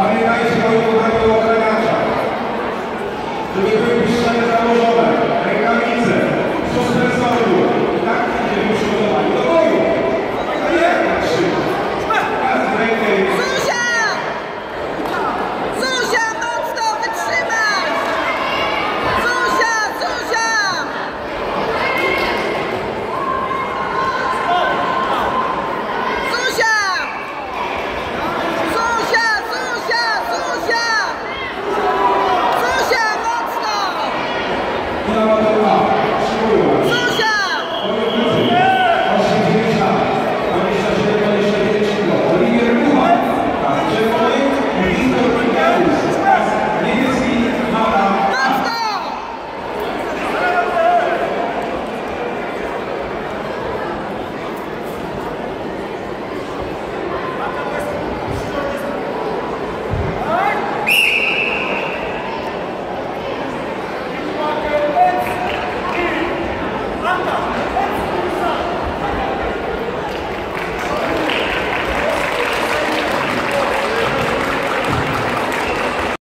Pamiętajcie, moi kochani, o Ukrainie. Żeby były piszczane